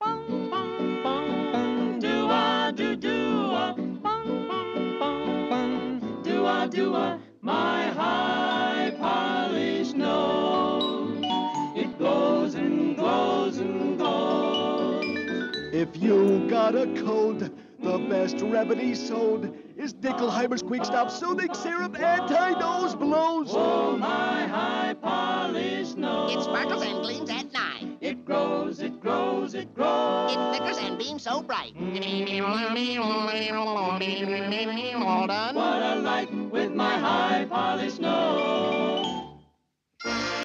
Do a do do a. Bong, bong, bong, bong. Do a do a. My high polished nose. It glows and glows and glows. If you got a cold, the best remedy sold is Dickelheimer's Quick Stop Soothing Syrup Anti-Nose Blows. Oh, my high polished nose. It sparkles and gleams at night. It grows, it grows, it grows. It flickers and beams so bright. What a light with my high nose.